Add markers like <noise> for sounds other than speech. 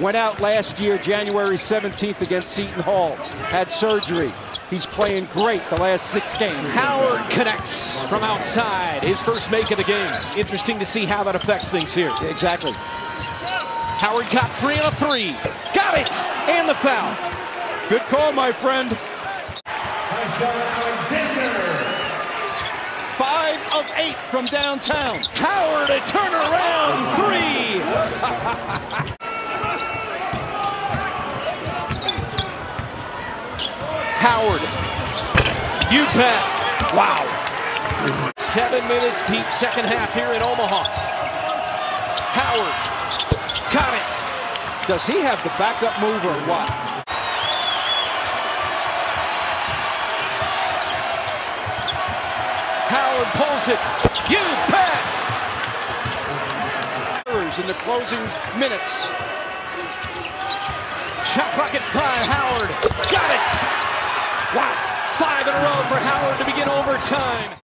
Went out last year, January 17th against Seton Hall. Had surgery. He's playing great the last six games. Howard connects from outside. His first make of the game. Interesting to see how that affects things here. Exactly. Howard got free on a three. Got it! And the foul. Good call, my friend. Five of eight from downtown. Howard a turnaround three. <laughs> Howard. You bet. Wow. Seven minutes deep, second half here in Omaha. Howard. Got it. Does he have the backup move or what? Howard pulls it. You bet. In the closing minutes. Shot clock at five. Howard got it. Wow. Five in a row for Howard to begin overtime.